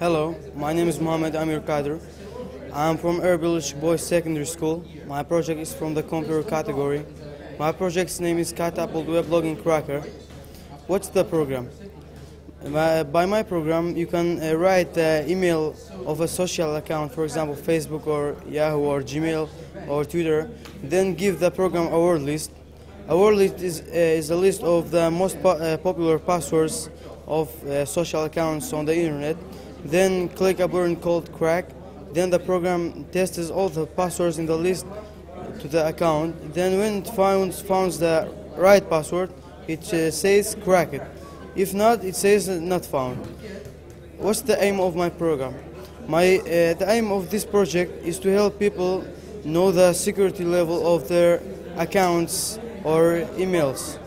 Hello, my name is Mohammed Amir Kadir. I'm from Erbil Boys Secondary School. My project is from the computer category. My project's name is Catapult Weblogin Cracker. What's the program? By my program, you can uh, write the email of a social account, for example, Facebook or Yahoo or Gmail or Twitter. Then give the program a word list. A word list is, uh, is a list of the most po- uh, popular passwords of uh, social accounts on the internet. Then click a button called crack. Then the program tests all the passwords in the list to the account. Then when it finds, finds the right password, it uh, says crack it. If not, it says not found. What's the aim of my program? My, uh, the aim of this project is to help people know the security level of their accounts or emails.